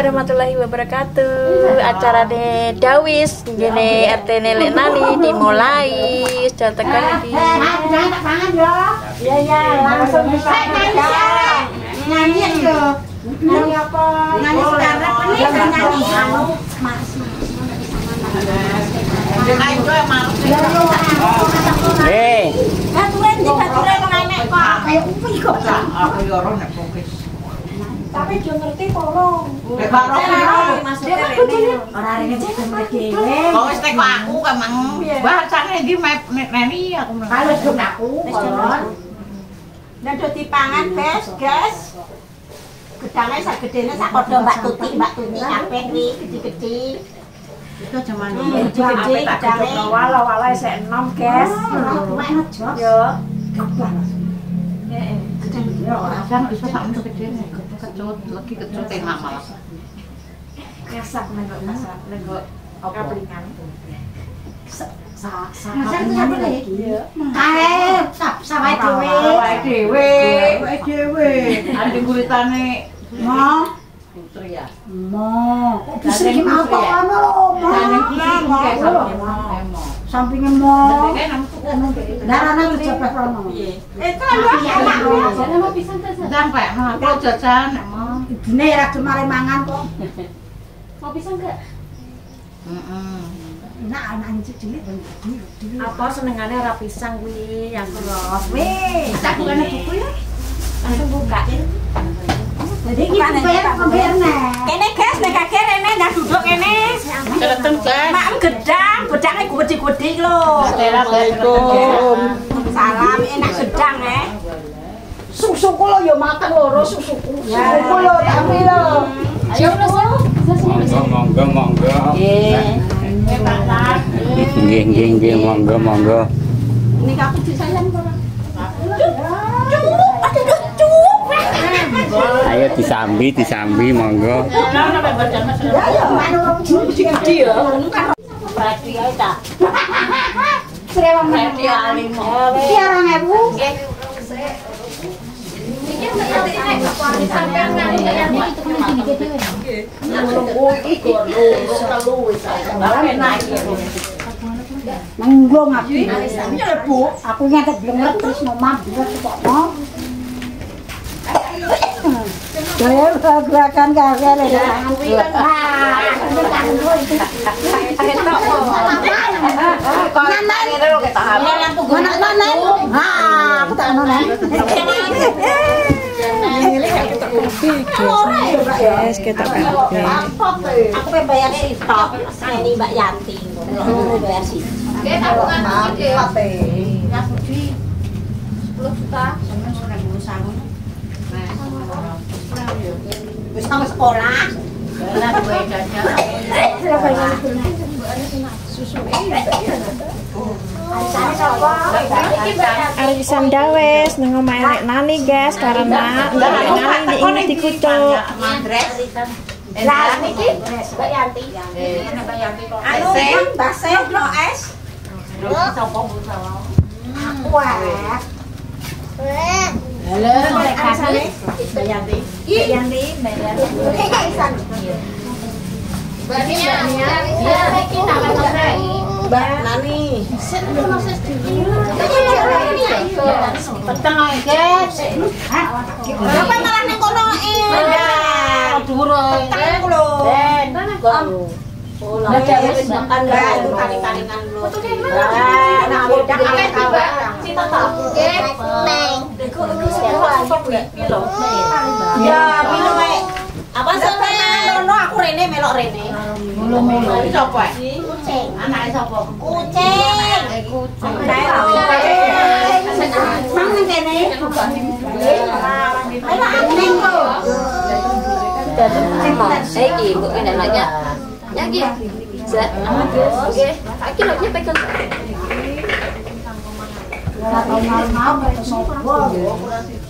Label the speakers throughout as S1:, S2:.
S1: warahmatullahi wabarakatuh. Acara de Dawis gini RT Nelek Nani dimulai. Sudah tekan iki.
S2: Iya ya, langsung bisa nyanyi yo. Nyanyi apa? Nyanyi sekarang ini nyanyi anu
S3: Eh,
S2: Baturan di baturan ngemek kok. Kayak upi kok. Tapi dia ngerti tolong. Maksudnya Rene. Ora Rene jeneng dhewe.
S4: Kok wis teko aku emang bahasane iki mep neni aku
S2: Kalau jum aku kolon. Dan do dipangan, Bes, guys. Gedangnya sak gedene sak padha Mbak Tuti, Mbak Tuti kabeh kuwi gede-gede.
S4: itu zaman
S2: Hmm, gede-gede gedangnya.
S5: Wala-wala sik enom, guys.
S2: Mak enak jos.
S5: Yo.
S4: Ya, iso sak untuk gede kecut lagi kecut enak malah.
S5: Ngesak nego masak nego kaplingan.
S2: Sa sa kapingan lagi. Kae sawai dhewe.
S4: Awake dhewe, awake dhewe. Ade kuritane
S2: Mo,
S4: putri ya.
S2: Kok bisa
S4: Gandeng
S2: ki mau
S4: putri ya?
S2: ana lho, mo.
S4: Dan iki kayak sama emo.
S2: Sampinge mo.
S4: Kan nampu
S2: Darana dicepet rono.
S4: Eh, kan sampai aku jajan.
S2: Ibune ra gemare mangan kok.
S4: Heeh.
S2: Enak anak anjing cilik.
S5: Apa senengane ora pisang kuwi yang keros.
S2: Weh, tak bukan buku ya.
S5: Langsung buka.
S2: Jadi iki ber pemberne.
S6: Kene guys, nek kakek rene ndak duduk kene.
S4: Ceretem guys.
S6: Mak gedang, gedangnya gede-gede lho.
S4: Assalamualaikum.
S6: Salam, enak gedang eh.
S2: Susuku lo yo makan loro susuku. Susuku lo tapi lo.
S3: monggo monggo monggo. Nggih nggih nggih monggo monggo.
S6: Ini aku disayang kok.
S3: Ayo disambi disambi monggo.
S2: Ya anu. Iki 2000. Menggong aku. Nyatet blenger terus mau mabur kok mau. Saya gerakan. Mana? Ah, aku tak
S1: kita.
S6: Aku. Ini Mbak Yanti. Ngono bayar sih. Wis nang sekolah.
S1: Arisan Dawes nang Nani, guys, karena Nani diinget dikucuk.
S6: Lah niki Mbak Yanti. Anu no es. Wah. Halo, Mbak. Mbak. Mbak Yanti, Mbak Yanti. Mbak Mbak Nani. Petang ae, guys. Kenapa malah ning kono eh? Dhuwur ae. Petang lho. Lah wis makan lah itu kali-kalingan lho. Lah, nak udah kawe-kawe. Cita ta? Neng. Iku lho. Ya, minum ae. Apa sampean? Ono aku rene melok rene.
S4: Mulu-mulu iki sapa?
S6: Kucing.
S4: Anake sapa?
S6: Kucing.
S4: Kucing.
S6: Mang nang kene. Ayo anjing lho.
S1: Iki kok enak nanya. Ya. Zat. Oke. Iki lho pegang.
S2: Ora tau mau sopo.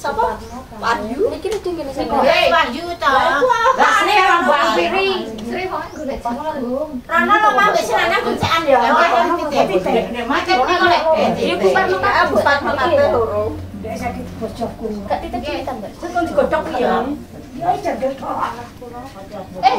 S7: Sapa? Wahyu.
S8: Iki lho dingin sing.
S6: Eh, Wahyu to.
S4: Lah sini orang buat piring.
S8: Sri kok golek jagung.
S6: Rana lo mau wis rana kuncekan ya.
S8: Iki bukan mata
S7: Bukan mate loro.
S8: Gak titip cuitan, Mbak.
S6: Eh,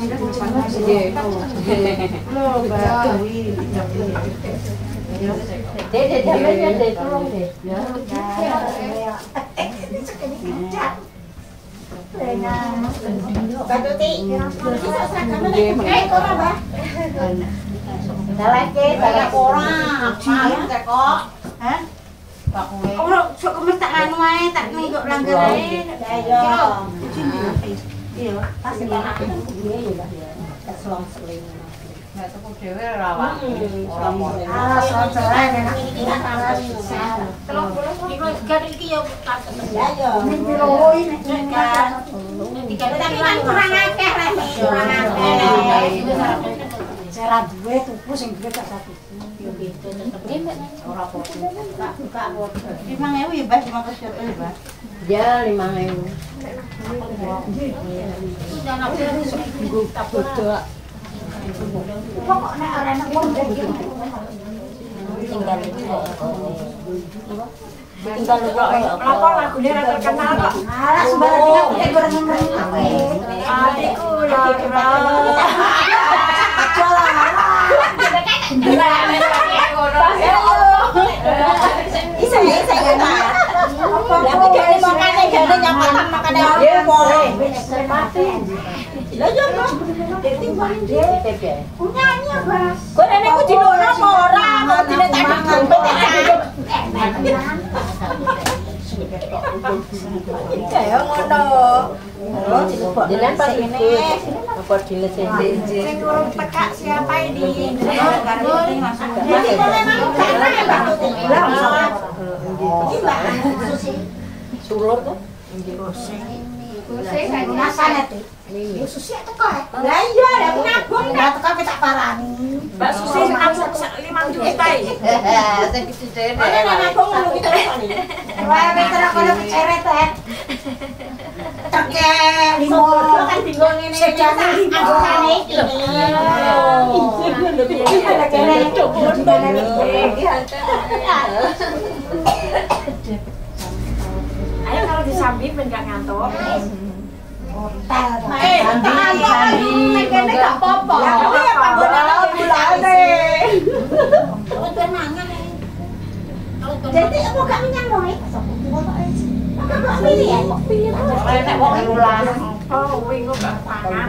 S6: Lo Bahim. Dede jamnya dede tolong deh. Batuti. Eh, kora, Mbak. Dalake, dalake ora. Malu teh kok. Hah? Ora sok kemes tak anu ae, tak nunjuk langgar ae. Ya Iya, pas ya. Iya ya,
S4: cukup dewe rawat.
S6: Enak iki kan tangan.
S7: Iku kan iki yo tak.
S6: Ya ini. Tapi kan kurang akeh lah. Kurang akeh. Cara duwe tuku sing duwe tak satu. Yo beda tetep. Ora apa-apa. Tak buka apa. 5000 ya, Mbak, cuma kerja ya, Mbak. Ya, 5000. Pokok nek ora enak wong tinggal itu. Tinggal kok apa kok alah sembarang adikku ya, isa ya. Dadi wandi. Nyanyi apa? Kok rene ku dinono apa ora? Kok dine tak dompet Kaya ngono. Dilan pas ini apa dileseni. Sing urung tekak siapa ini? Lunasan itu. Ya Susi teko. Lah iya, lah nabung enggak teko tak parani.
S7: Mbak Susi nabung 5 juta.
S4: Sing kecil
S6: Ana nek nabung ngono ki terus. Wae bener kono keceret eh. Teke limo kan bingung ngene. Sejane limo. Anggotane iki iki.
S7: Kalau disambi ben gak ngantuk.
S6: Eh, sambi sambi. Kene gak apa-apa. Ya ya panggonan bulane. Jadi apa gak minyak moe? Apa gak milih ya?
S4: Nek wong lulas.
S7: Oh, wingi gak pangan.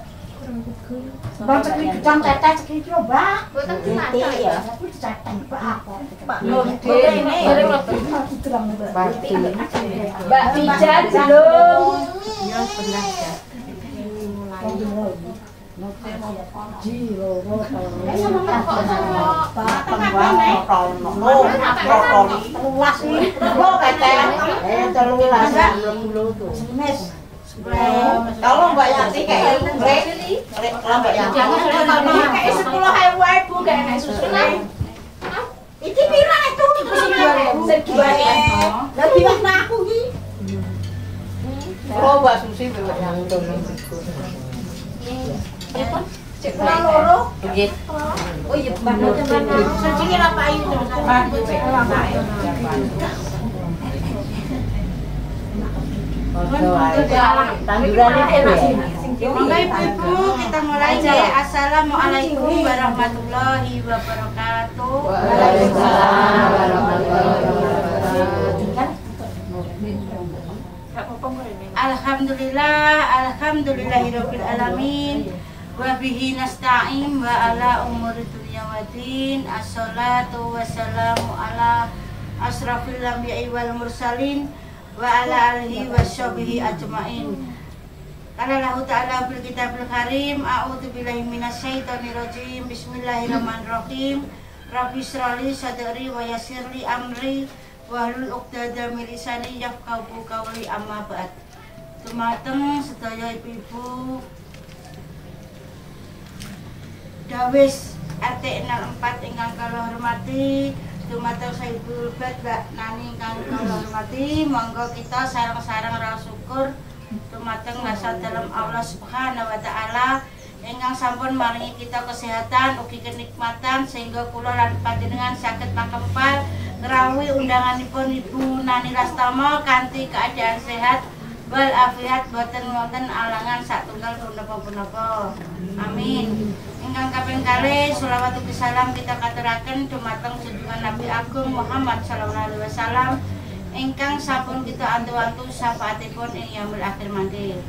S6: Bang cekli kecang tetes.
S8: Boten
S6: ya. Aku Pak? Pak
S7: Nur
S6: Mbak.
S8: Belum.
S6: Ya ya.
S4: Kalau Mbak Yanti kayak rek, rek kalau Mbak Yanti.
S6: Kayak sepuluh ewu ewu kayak susu Iki pira itu? Itu sing dua ribu. Ribu. Lah diwakna aku ki.
S4: Kalau Mbak Susi Mbak yang tolong.
S6: Cek kula loro.
S4: Nggih.
S6: Oh iya, Mbak ora payu terus. Mbak,
S7: itu Monggo ibu-ibu kita mulai ya. Assalamualaikum warahmatullahi wabarakatuh.
S4: Waalaikumsalam warahmatullahi wabarakatuh.
S7: Alhamdulillah, alhamdulillahirabbil alamin. Wa bihi nasta'in wa ala umuri dunya waddin. Assalatu wassalamu ala asrafil anbiya'i wal mursalin wa ala alihi washabihi ajmain. Qala lahu ta'ala bil kitabil karim a'udzu billahi minasyaitonir rajim. Bismillahirrahmanirrahim. Rabbi shrali sadri wa yassirli amri wahlul 'uqdatam min lisani yafqahu amma ba'd. Tumateng sedaya ibu-ibu Dawis RT 04 ingkang kula hormati Dumateng Saibul Bad Mbak Nani ingkang kula hormati Monggo kita sarang-sarang rasa syukur Dumateng nasa dalam Allah Subhanahu wa taala ingkang sampun maringi kita kesehatan ugi kenikmatan sehingga kula lan panjenengan saged makempal ngrawuhi undanganipun Ibu Nani Lastama kanthi keadaan sehat wal afiat boten wonten alangan satunggal punapa-punapa. Amin. Ingkang kaping kalih selawat ugi salam kita katuraken dumateng junjungan Nabi Agung Muhammad sallallahu alaihi wasallam ingkang sampun kita antu-antu syafaatipun ing yaumil akhir mangke.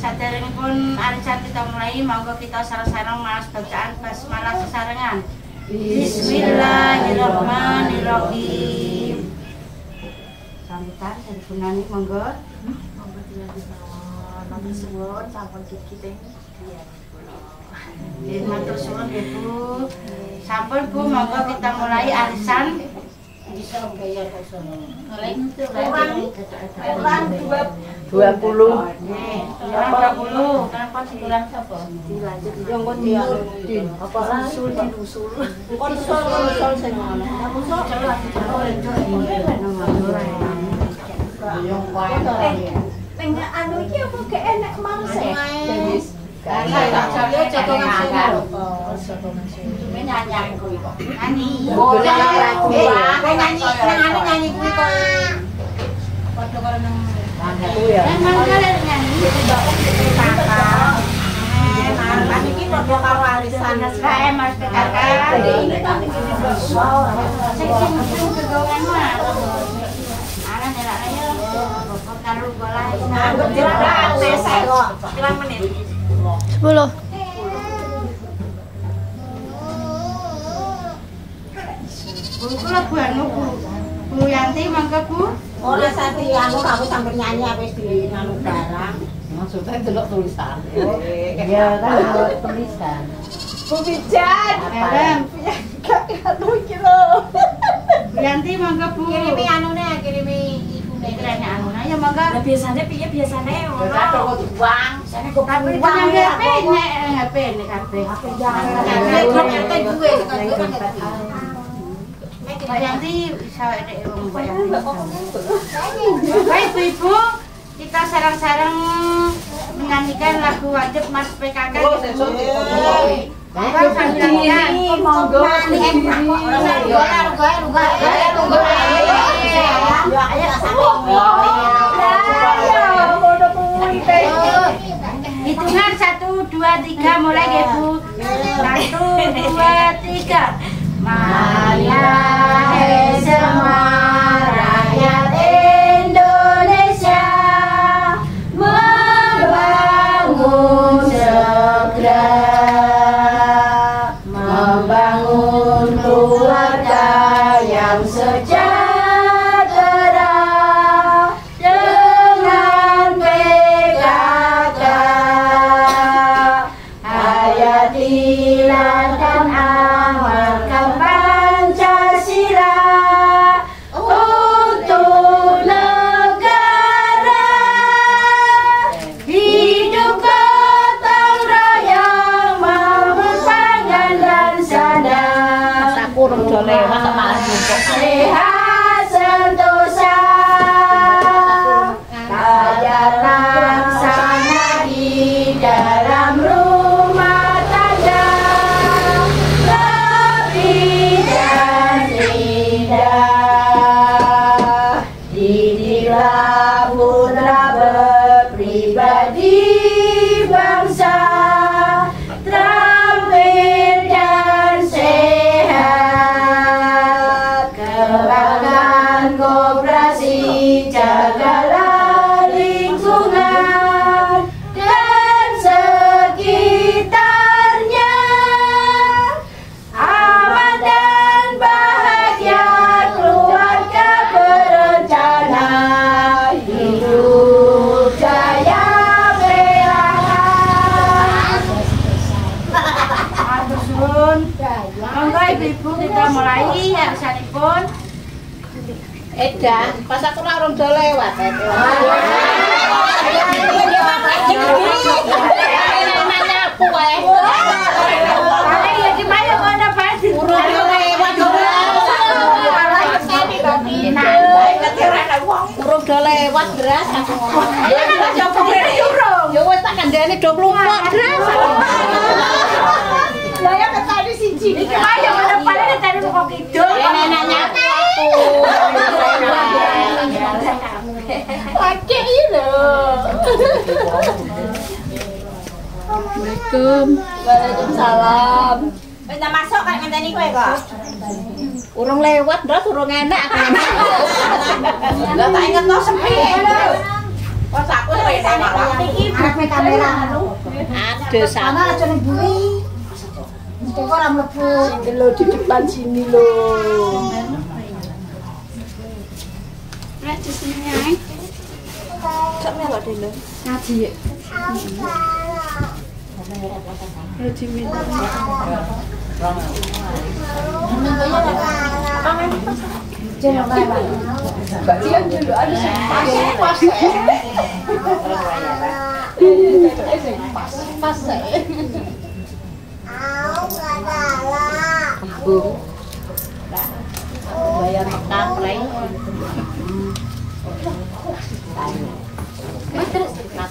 S7: Saderengipun arisan kita mulai monggo kita sareng-sareng maos bacaan basmalah sesarengan. Bismillahirrahmanirrahim. Sambutan dari Bunani monggo.
S1: Nanti suwun sampun kita
S7: Nggih, matur suwun nggih Bu. Sampun Bu, monggo kita mulai arisan.
S4: Dua puluh.
S7: Orang 20. Kenapa diulang sapa?
S4: Yang kau dia apa susul diusul.
S7: Kon sol kon sol sing ngono. Aku sol.
S4: Yang
S6: anu iki apa gak enak males nyanyi. Nyanyi, nyanyi nyanyi kuwi kok.
S4: Ya.
S7: Nyanyi
S6: Kan
S7: PKK. Sing sing sing kegawean mah.
S6: Tesek kok.
S7: Menit?
S8: 10
S7: Bu kula Bu anu Bu. Bu Yanti mangga Bu.
S6: Ora sati anu kamu sampe nyanyi wis di anu barang.
S4: Maksudnya delok tulisan.
S6: Ya kan tulisan. Bu Bijan.
S7: Bareng.
S6: Anu iki lho.
S7: Bu Yanti mangga Bu.
S6: Kirimi anune, kirimi ibune.
S7: Kiranya anu ya mangga.
S1: Lah piye?
S6: Kok dibuang. Sane kok
S7: Tapi
S6: dibuang
S7: jangan
S6: ya.
S7: HP nek HP nek HP.
S6: Jangan RT gue kan
S7: Mbak Yanti Mbak Yanti. Baik ibu. Kita sarang-sarang menyanyikan lagu wajib Mas PKK. Bapak sambilan
S6: monggo
S7: Hitungan satu, dua, tiga, mulai ya Bu. Satu, dua, tiga. Marilah semua
S8: kurang jole masa malah jupuk. Sehat sentosa
S2: Kali ya gimana kok ada pasti.
S8: Urung do lewat. Urung do lewat beras aku ngomong.
S2: Ya kan urung.
S8: Ya wis tak kandhane do mlumpuk beras.
S2: Lah ya ketani siji. Iki mah yang ada pada tadi kok kidul.
S8: Ya nanya aku aku. Pakai ini loh.
S9: Assalamualaikum.
S8: Waalaikumsalam.
S6: Wis tak masuk kan ngenteni kowe kok.
S8: Urung lewat, Bro, urung enak.
S6: Lah tak inget no sepi. Pas aku rene malah.
S2: Arep kamera anu.
S8: Aduh, sama.
S2: Ana aja buri. Mesti kok ora mlebu.
S8: Sini lo di depan sini
S2: Rất cho
S8: xin nhái Chọn mẹ gọi tiền lớn Nga thì Rồi chị mình Con em Trên
S2: lòng
S8: tay bạn Bạn chị
S6: ăn chưa nữa Đi sẵn phá sẻ Phá sẻ Cái gì phá sẻ Áo
S8: gà gà là
S6: Không bướng Đã Bây
S2: giờ
S9: mặc đan lấy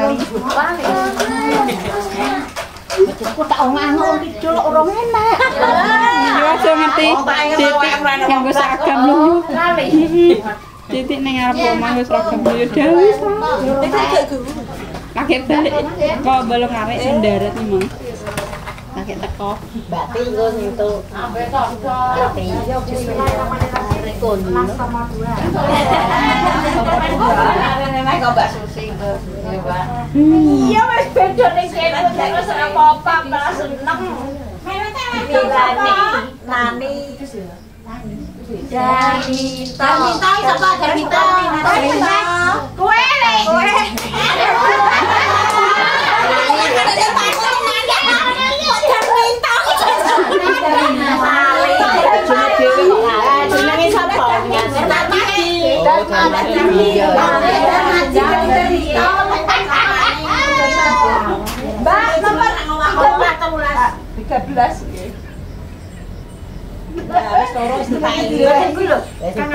S9: lari.
S8: Aku tak enak.
S9: Ya aja ngerti. Titik yang gue seragam lu. Titik ning arep omah wis seragam lu ya dawis. Lagi balik kok balong arek sing darat
S6: Iya wis beda ning kene nek wis ora apa-apa malah seneng. Nani?
S8: Darmita. Darmita.
S6: Kowe le. Kowe.
S8: Jenenge
S6: Mbak, nomor nomor 13. Ya, wis loro wis tak iki. Wis tak.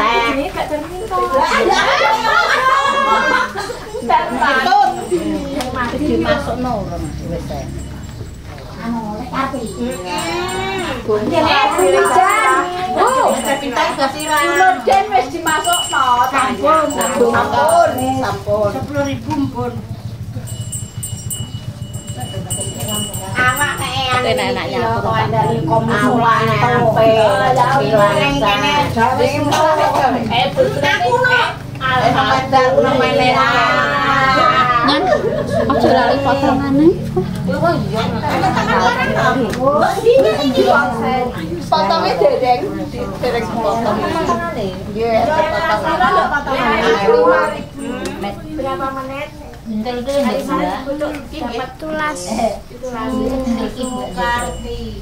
S6: Tantut.
S8: Dimasuk no orang wis ae.
S2: Anu lek arti.
S6: Oh, pintar kasiran.
S8: Den wis dimasukno.
S2: Sampun.
S8: Sampun. Sampun.
S2: 10.000 pun.
S6: Awak nek
S8: Enak-enaknya aku
S6: kok dari komunikasi
S8: Awak
S6: tempe.
S8: bilang
S6: kene.
S8: Eh,
S6: Aku no. Alhamdulillah aku melera.
S9: Nyan, aja lali potongane.
S8: Potongnya dereng, dereng potong. Iya,
S6: Berapa menit? Dapat tulas. Tulas. Ibu Karti.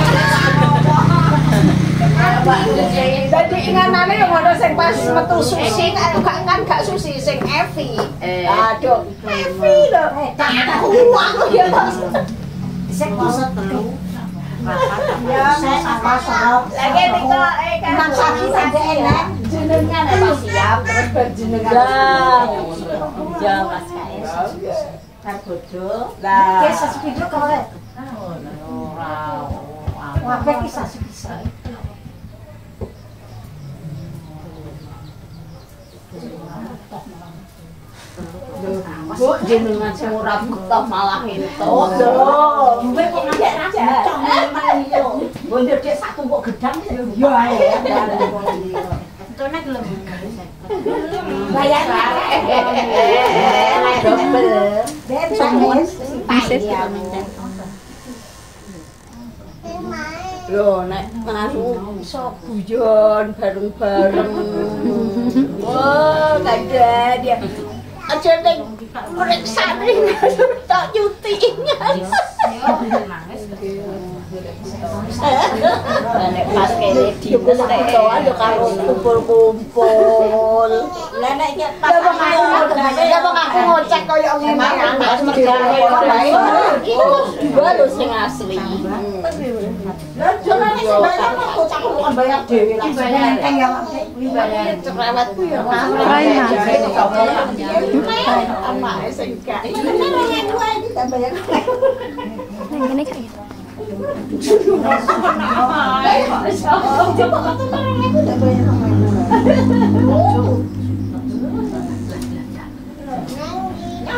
S2: Jadi ingatane yang ada sing pas metu susi, nek gak kan gak susi sing Evi. Aduh, Evi lho. Tak uang ya. Sing telu.
S6: Lagi eh kan.
S2: Nang sampe enak.
S8: Jenengan apa siap terus berjenengan. Ya, Mas Kais.
S6: Lah.
S2: Kes kok. Kisah.
S8: Bu jenengan sing ora malah entuk.
S2: Gue kok nggak cocok memang itu.
S8: Bondir dek satu kok gedang
S2: Yo ae.
S1: Tone gelem.
S2: Bayar
S8: Lah dobel.
S2: Ben sanes.
S8: Lho nek iso guyon bareng-bareng. Wah, kada dia. Aja nek meriksa ning tak. Nek pas kene dikus nek yo karo kumpul-kumpul. Lah nek ya pas ya aku ngocek koyo ngene Iku dua lho sing asli. Lah jenenge sing bayar kok cak bukan bayar dhewe lah.
S2: Bayar enteng ya Wape.
S8: Bayar cerewetku ya Mas.
S4: Raina.
S8: Amake sing gak.
S2: Kita bayar.
S4: Nang ngene kae.
S2: Kita bayar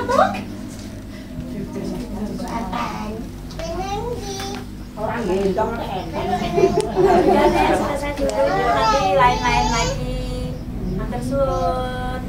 S2: sama
S8: Orang gendong enak.
S1: Nanti lain-lain lagi. Matur suwun.